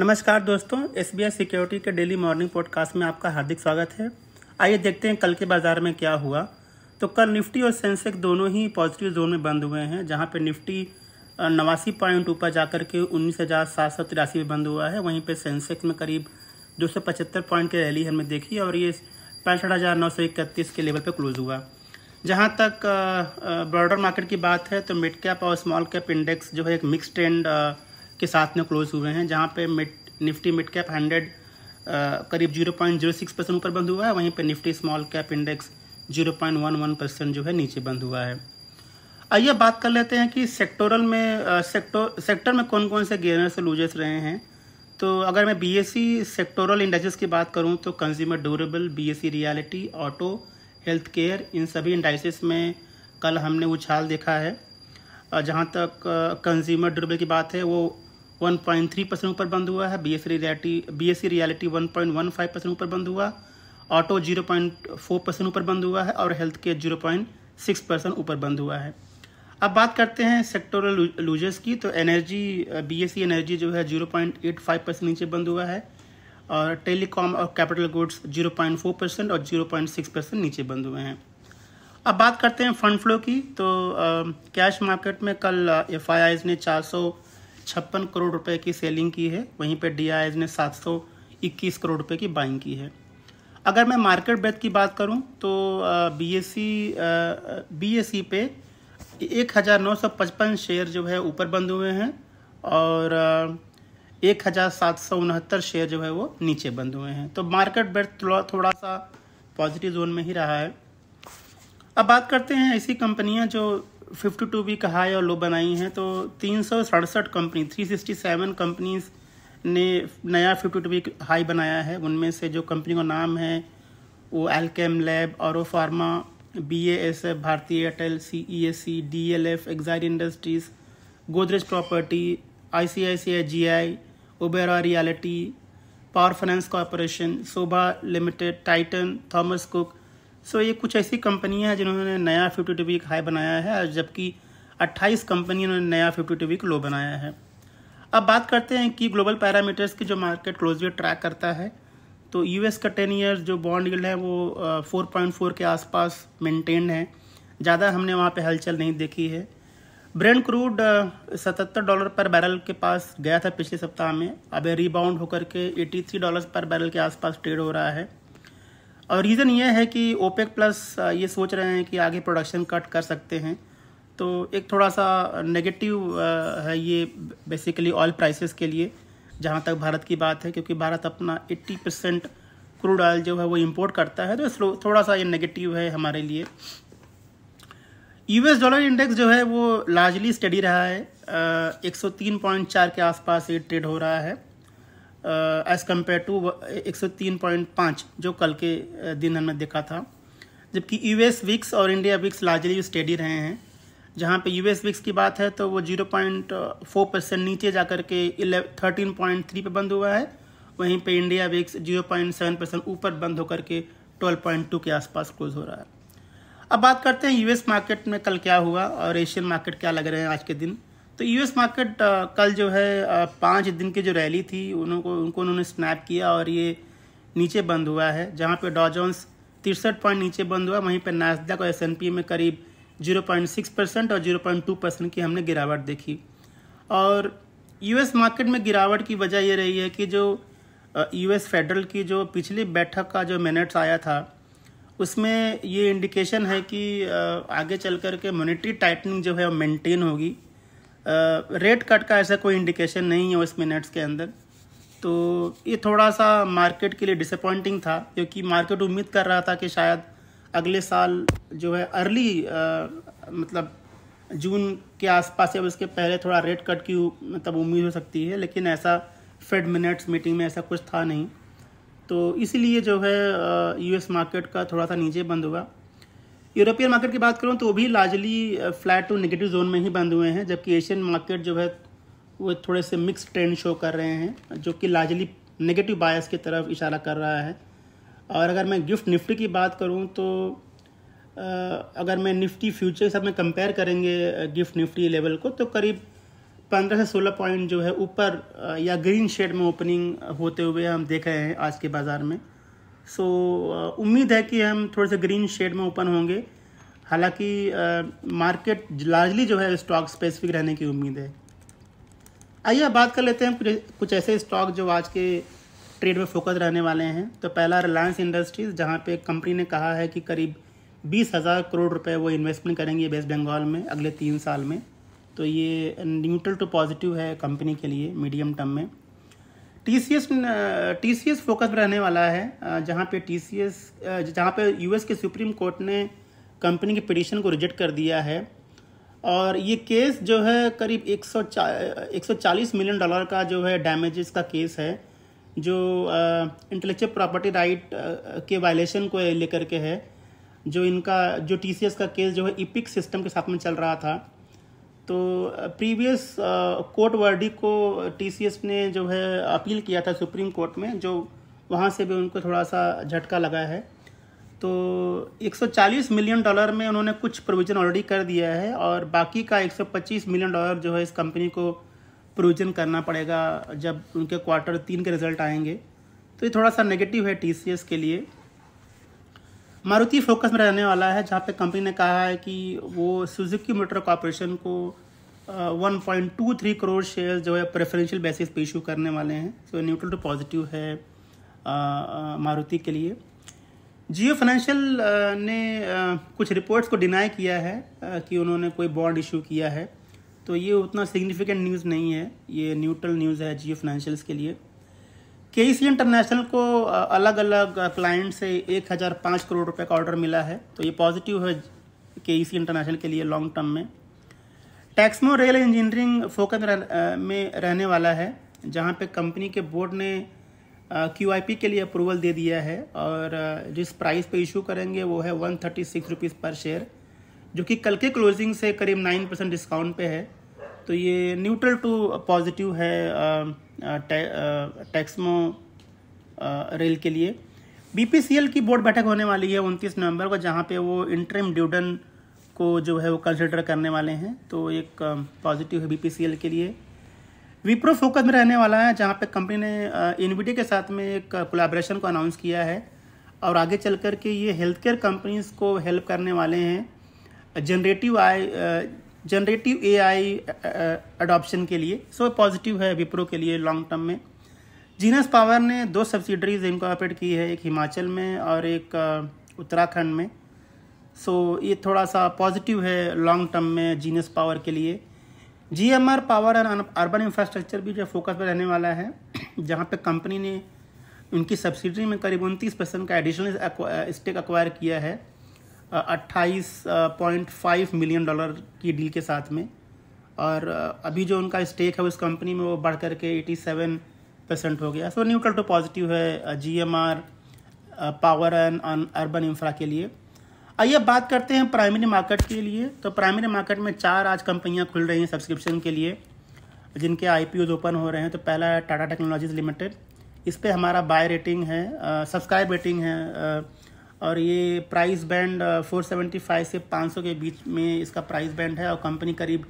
नमस्कार दोस्तों S B I security के डेली मॉर्निंग पॉडकास्ट में आपका हार्दिक स्वागत है। आइए देखते हैं कल के बाज़ार में क्या हुआ। तो कल निफ्टी और सेंसेक्स दोनों ही पॉजिटिव जोन में बंद हुए हैं, जहाँ पे निफ्टी नवासी पॉइंट ऊपर जाकर के उन्नीस हज़ार सात सौ तिरासी में बंद हुआ है। वहीं पे सेंसेक्स में करीब दो सौ पचहत्तर पॉइंट की रैली हमने देखी और ये पैंसठ हज़ार नौ सौ इकतीस के लेवल पर क्लोज हुआ। जहाँ तक ब्रॉडर मार्केट की बात है तो मिड कैप और स्मॉल कैप इंडेक्स जो है एक मिक्स ट्रेंड के साथ में क्लोज हुए हैं, जहाँ पे mid, Nifty mid cap hundred करीब zero point zero six percent ऊपर बंद हुआ है, वहीं पे Nifty small cap index zero point one one percent जो है नीचे बंद हुआ है। आइए बात कर लेते हैं कि सेक्टोरल में सेक्टर सेक्टर में कौन कौन से गेनर्स और लूजर्स रहे हैं। तो अगर मैं बीएससी सेक्टोरल इंडाइसेस की बात करूँ तो consumer durable BSC realty auto health care इन सभी इंडाइसेस में कल हमने उछाल देखा है। जहाँ तक कंज्यूमर ड्यूरेबल की बात है, वो 1.3 परसेंट ऊपर बंद हुआ है B S realty B S C realty one percent ऊपर बंद हुआ ऑटो 0.4 परसेंट ऊपर बंद हुआ है और हेल्थ केयर 0.6 परसेंट ऊपर बंद हुआ है। अब बात करते हैं सेक्टोरल लूजर्स की तो energy B S C energy जो है 0.85 परसेंट नीचे बंद हुआ है और टेलीकॉम और कैपिटल गुड्स 0.4 परसेंट और 0.6 परसेंट नीचे बंद हुए हैं। अब बात करते हैं फंड फ्लो की तो कैश मार्केट में कल एफ़ ने चार सौ छप्पन करोड़ रुपए की सेलिंग की है। वहीं पे डी ने सात सौ इक्कीस करोड़ रुपए की बाइंग की है। अगर मैं मार्केट ब्रेथ की बात करूँ तो B S C B S C पे एक हज़ार नौ सौ पचपन शेयर जो है ऊपर बंद हुए हैं और एक हज़ार सात सौ उनहत्तर शेयर जो है वो नीचे बंद हुए हैं। तो मार्केट ब्रेथ थोड़ा सा पॉजिटिव जोन में ही रहा है। अब बात करते हैं ऐसी कंपनियाँ जो 52 वीक हाई और लो बनाई हैं तो तीन सौ सड़सठ कंपनी 367 कंपनीज़ ने नया 52 वीक हाई बनाया है। उनमें से जो कंपनी का नाम है, वो एल्केम लैब और pharma B S F Bharti Airtel C E S C D L F Exide industries Godrej property I C I C I G I Oberoi realty power finance corporation Sobha limited Titan Thomas Cook so ये कुछ ऐसी कंपनियाँ हैं जिन्होंने नया fifty two week high बनाया है जबकि 28 कंपनियों ने नया फिफ्टी टू वीक लो बनाया है। अब बात करते हैं कि ग्लोबल पैरामीटर्स की जो मार्केट क्लोजली ट्रैक करता है तो यूएस का टेन ईयर्स जो बॉन्ड यील्ड है वो फोर पॉइंट फोर के आसपास मेंटेन है। ज़्यादा हमने वहाँ पे हलचल नहीं देखी है। ब्रेंड क्रूड सतहत्तर डॉलर पर बैरल के पास गया था पिछले सप्ताह में। अब रिबाउंड होकर के 83 डॉलर पर बैरल के आसपास ट्रेड हो रहा है। और रीज़न ये है कि ओपेक प्लस ये सोच रहे हैं कि आगे प्रोडक्शन कट कर सकते हैं। तो एक थोड़ा सा नेगेटिव है ये बेसिकली ऑयल प्राइसेस के लिए, जहाँ तक भारत की बात है, क्योंकि भारत अपना 80 परसेंट क्रूड ऑयल जो है वो इंपोर्ट करता है तो थोड़ा सा ये नेगेटिव है हमारे लिए। यूएस डॉलर इंडेक्स जो है वो लार्जली स्टडी रहा है एक पॉइंट चार के आसपास ये ट्रेड हो रहा है। एज कंपेयर टू एक सौ तीन पॉइंट पाँच जो कल के दिन हमने देखा था। जबकि यूएस विक्स और इंडिया विक्स लार्जली स्टेडी रहे हैं। जहाँ पे यूएस विक्स की बात है तो वो ज़ीरो पॉइंट फोर परसेंट नीचे जा कर के थर्टीन पॉइंट थ्री पे बंद हुआ है। वहीं पे India VIX zero point seven percent ऊपर बंद होकर के ट्वेल्व पॉइंट टू के आसपास क्लोज हो रहा है। अब बात करते हैं यूएस मार्केट में कल क्या हुआ और एशियन मार्केट क्या लग रहे हैं आज के दिन। तो यूएस मार्केट कल जो है पाँच दिन की जो रैली थी उनको उनको उन्होंने स्नैप किया और ये नीचे बंद हुआ है, जहाँ पे डॉजॉन्स तिरसठ पॉइंट नीचे बंद हुआ, वहीं पर नैसडक और एस में करीब 0.6 परसेंट और 0.2 परसेंट की हमने गिरावट देखी। और यूएस मार्केट में गिरावट की वजह ये रही है कि जो यूएस फेडरल की जो पिछली बैठक का जो मिनट्स आया था, उसमें ये इंडिकेशन है कि आगे चल कर के मोनिटरी टाइटनिंग जो है वो मेंटेन होगी। रेट कट का ऐसा कोई इंडिकेशन नहीं है उस मिनट्स के अंदर। तो ये थोड़ा सा मार्केट के लिए डिसअपॉइंटिंग था, क्योंकि मार्केट उम्मीद कर रहा था कि शायद अगले साल जो है अर्ली मतलब जून के आसपास या उसके पहले थोड़ा रेट कट की मतलब उम्मीद हो सकती है, लेकिन ऐसा फेड मिनट्स मीटिंग में ऐसा कुछ था नहीं। तो इसीलिए जो है यूएस मार्केट का थोड़ा सा नीचे बंद हुआ। यूरोपियन मार्केट की बात करूँ तो वो भी largely flat to negative zone में ही बंद हुए हैं, जबकि एशियन मार्केट जो है, वो थोड़े से मिक्स ट्रेंड शो कर रहे हैं, जो कि लार्जली नेगेटिव बायस की तरफ़ इशारा कर रहा है। और अगर मैं गिफ्ट निफ्टी की बात करूँ तो अगर मैं निफ्टी फ्यूचर साथ में कंपेयर करेंगे गिफ्ट निफ्टी लेवल को तो करीब पंद्रह से सोलह पॉइंट जो है ऊपर या ग्रीन शेड में ओपनिंग होते हुए हम देख रहे हैं आज के बाज़ार में। सो उम्मीद है कि हम थोड़े से ग्रीन शेड में ओपन होंगे। हालाँकि मार्केट लार्जली जो है स्टॉक स्पेसिफिक रहने की उम्मीद है। आइए बात कर लेते हैं कुछ ऐसे स्टॉक जो आज के ट्रेड में फोकस रहने वाले हैं। तो पहला रिलायंस इंडस्ट्रीज़ जहाँ पे कंपनी ने कहा है कि करीब बीस हज़ार करोड़ रुपए वो इन्वेस्टमेंट करेंगे वेस्ट बंगाल में अगले तीन साल में। तो ये न्यूट्रल टू पॉजिटिव है कंपनी के लिए मीडियम टर्म में। T C S T C S focus रहने वाला है जहाँ पे टी सी एस जहाँ पे यूएस के सुप्रीम कोर्ट ने कंपनी की पिटिशन को रिजेक्ट कर दिया है। और ये केस जो है करीब एक सौ एक सौ चालीस मिलियन डॉलर का जो है डैमेजेस का केस है, जो इंटेलेक्चुअल प्रॉपर्टी राइट के वायलेशन को लेकर के है, जो इनका, जो टीसीएस का केस जो है इपिक सिस्टम के साथ में चल रहा था। तो प्रीवियस कोर्ट वर्डी को टीसीएस ने जो है अपील किया था सुप्रीम कोर्ट में, जो वहाँ से भी उनको थोड़ा सा झटका लगा है। तो 140 मिलियन डॉलर में उन्होंने कुछ प्रोविज़न ऑलरेडी कर दिया है और बाकी का 125 मिलियन डॉलर जो है इस कंपनी को प्रोविज़न करना पड़ेगा जब उनके क्वार्टर तीन के रिज़ल्ट आएँगे। तो ये थोड़ा सा नेगेटिव है टीसीएस के लिए। मारुति फोकस में रहने वाला है, जहाँ पे कंपनी ने कहा है कि वो सुजुकी मोटर कॉरपोरेशन को one point two three crore share जो है प्रेफरेंशियल बेसिस पे इशू करने वाले हैं। सो न्यूट्रल टू पॉजिटिव है मारुति के लिए। जियो फाइनेंशियल ने कुछ रिपोर्ट्स को डिनाई किया है कि उन्होंने कोई बॉन्ड इशू किया है। तो ये उतना सिग्निफिकेंट न्यूज़ नहीं है, ये न्यूट्रल न्यूज़ है जियो फाइनेंशियल्स के लिए। के इंटरनेशनल को अलग अलग क्लाइंट से एक हज़ार पाँच करोड़ रुपए का ऑर्डर मिला है। तो ये पॉजिटिव है के इंटरनेशनल के लिए लॉन्ग टर्म में। टैक्समो रेल इंजीनियरिंग फोकस में रहने वाला है, जहाँ पे कंपनी के बोर्ड ने क्यूआईपी के लिए अप्रूवल दे दिया है और जिस प्राइस पे इशू करेंगे वो है one thirty six rupees per share, जो कि कल के क्लोजिंग से करीब नाइन परसेंट डिस्काउंट पे है। तो ये न्यूट्रल टू पॉजिटिव है टैक्समो रेल के लिए। बीपीसीएल की बोर्ड बैठक होने वाली है उनतीस नवंबर को, जहाँ पे वो इंटरम ड्यूडन को जो है वो कंसिडर करने वाले हैं। तो एक पॉजिटिव है बीपीसीएल के लिए। विप्रो फोकस में रहने वाला है, जहाँ पे कंपनी ने इनविडी के साथ में एक कोलाब्रेशन को अनाउंस किया है। और आगे चल कर के ये हेल्थ केयर कंपनीज़ को हेल्प करने वाले हैं। Generative I generative AI adoption के लिए। सो पॉजिटिव है विप्रो के लिए लॉन्ग टर्म में। जीनस पावर ने दो सब्सिडरीज इनकॉपरेट की है एक हिमाचल में और एक उत्तराखंड में। सो so, ये थोड़ा सा पॉजिटिव है लॉन्ग टर्म में जीनस पावर के लिए। G M R power and urban infrastructure भी जो फोकस पर रहने वाला है जहाँ पे कंपनी ने उनकी सब्सिडरी में करीब उनतीस परसेंट का एडिशनल स्टेक अक्वायर किया है। अट्ठाईस पॉइंट फाइव मिलियन डॉलर की डील के साथ में। और अभी जो उनका स्टेक है उस कंपनी में वो बढ़ करके एटी सेवन परसेंट हो गया। सो न्यूट्रल टू पॉजिटिव है G M R power and urban infra के लिए। आइए बात करते हैं प्राइमरी मार्केट के लिए। तो प्राइमरी मार्केट में चार आज कंपनियाँ खुल रही हैं सब्सक्रिप्शन के लिए, जिनके आई ओपन हो रहे हैं। तो पहला है टाटा टेक्नोलॉजीज़ लिमिटेड। इस पर हमारा बाय रेटिंग है सब्सक्राइब रेटिंग है और ये प्राइस बैंड 475 से 500 के बीच में इसका प्राइस बैंड है और कंपनी करीब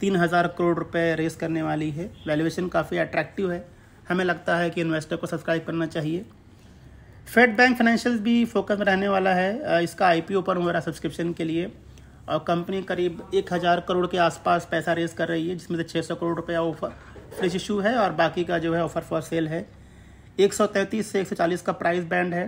तीन हज़ार करोड़ रुपए रेस करने वाली है। वैल्यूएशन काफ़ी अट्रैक्टिव है। हमें लगता है कि इन्वेस्टर को सब्सक्राइब करना चाहिए। फेड बैंक फाइनेंशियल भी फोकस में रहने वाला है। इसका आई पी ओपन हो रहा सब्सक्रिप्शन के लिए। और कंपनी करीब एक हज़ार करोड़ के आसपास पैसा रेस कर रही है, जिसमें से छः सौ करोड़ रुपया ऑफ़र फ्रेश इशू है और बाकी का जो है ऑफ़र फॉर सेल है। एक सौ तैंतीस से एक सौ चालीस का प्राइस बैंड है।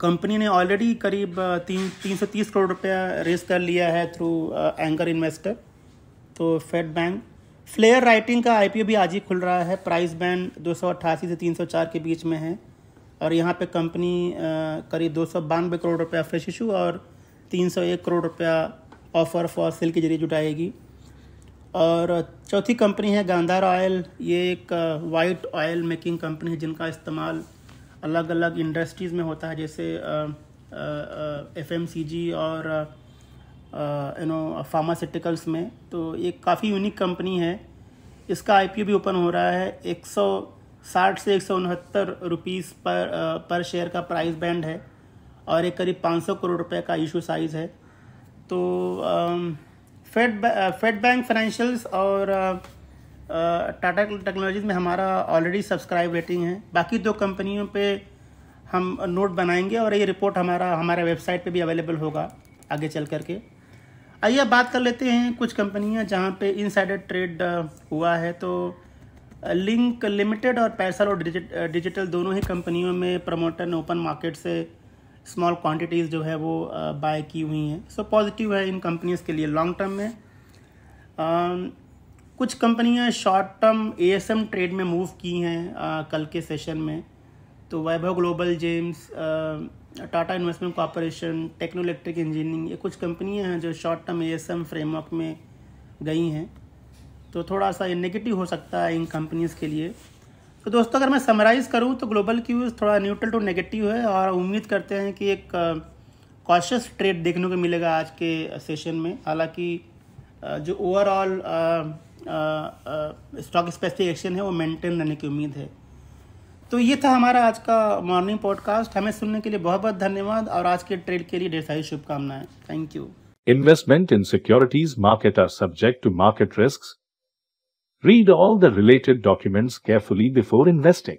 कंपनी ने ऑलरेडी करीब तीन तीन सौ तीस करोड़ रुपया रेस कर लिया है थ्रू एंकर इन्वेस्टर तो फेड बैंक फ्लेयर राइटिंग का आईपीओ भी आज ही खुल रहा है। प्राइस बैंड दो सौ अट्ठासी से तीन सौ चार के बीच में है। और यहाँ पे कंपनी करीब दो सौ बानवे करोड़ रुपया फ्रेश इशू और तीन सौ एक करोड़ रुपया ऑफ़र फॉर सेल के ज़रिए जुटाएगी। और चौथी कंपनी है गांधार ऑयल ये एक वाइट ऑयल मेकिंग कंपनी है जिनका इस्तेमाल अलग अलग इंडस्ट्रीज़ में होता है, जैसे एफ़ एम सी जी और यू नो फार्मास्यूटिकल्स में। तो ये काफ़ी यूनिक कंपनी है। इसका आईपीओ भी ओपन हो रहा है। एक सौ साठ से एक सौ उनहत्तर रुपीज़ पर पर शेयर का प्राइस बैंड है और एक करीब पाँच सौ करोड़ रुपए का इशू साइज़ है। तो फेड फेड बैंक फाइनेंशियल्स और टाटा टेक्नोलॉजीज़ में हमारा ऑलरेडी सब्सक्राइब रेटिंग है। बाकी दो कंपनियों पे हम नोट बनाएँगे और ये रिपोर्ट हमारा, हमारे वेबसाइट पे भी अवेलेबल होगा आगे चल करके। आइए बात कर लेते हैं कुछ कंपनियाँ जहाँ पे इनसाइडर ट्रेड हुआ है। तो लिंक लिमिटेड और पैसल और डिजिटल दोनों ही कंपनियों में प्रमोटर ने ओपन मार्केट से स्मॉल क्वांटिटीज़ जो है वो बाय की हुई हैं। सो पॉजिटिव है इन कंपनीज़ के लिए लॉन्ग टर्म में। कुछ कंपनियाँ शॉर्ट टर्म एएसएम ट्रेड में मूव की हैं कल के सेशन में। तो Vaibhav Global, gems Tata investment corporation techno electric engineering, ये कुछ कंपनियाँ हैं जो शॉर्ट टर्म एएसएम फ्रेमवर्क में गई हैं। तो थोड़ा सा ये नेगेटिव हो सकता है इन कंपनीज़ के लिए। तो दोस्तों, अगर मैं समराइज़ करूँ तो ग्लोबल क्यूज थोड़ा न्यूट्रल टू नेगेटिव है और उम्मीद करते हैं कि एक कॉशियस ट्रेड देखने को मिलेगा आज के सेशन में। हालाँकि जो ओवरऑल स्टॉक स्पेसिफिकेशन है, वो मेंटेन रहने की उम्मीद है। तो ये था हमारा आज का मॉर्निंग पॉडकास्ट हमें सुनने के लिए बहुत बहुत धन्यवाद और आज के ट्रेड के लिए ढेर सारी शुभकामनाएँ। Thank you investment in securities market are subject to market risk read all the related documents carefully before investing